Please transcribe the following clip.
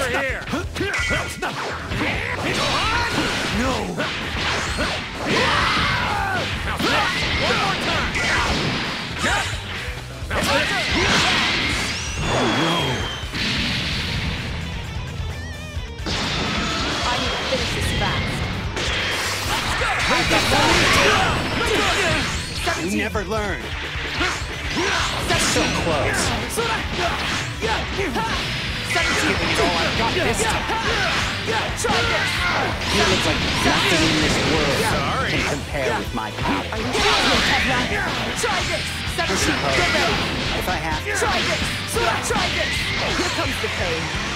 over here! No! I need to finish this fast. You never learn! That's so close! 17 this time. You look like nothing in this world Sorry. can compare with my power. Try this! I suppose. If I have to. Try this! Try this! Here comes the pain.